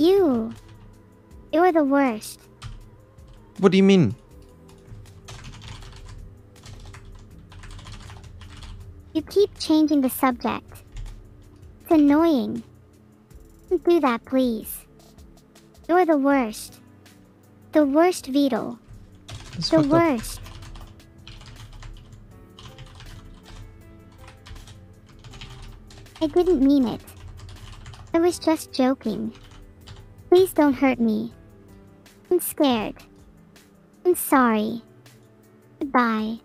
You. You're the worst. What do you mean? You keep changing the subject. It's annoying. Don't do that, please. You're the worst. The worst, Vedal. That's The fucked up. worst. I didn't mean it. I was just joking. Please don't hurt me. I'm scared. I'm sorry. Goodbye.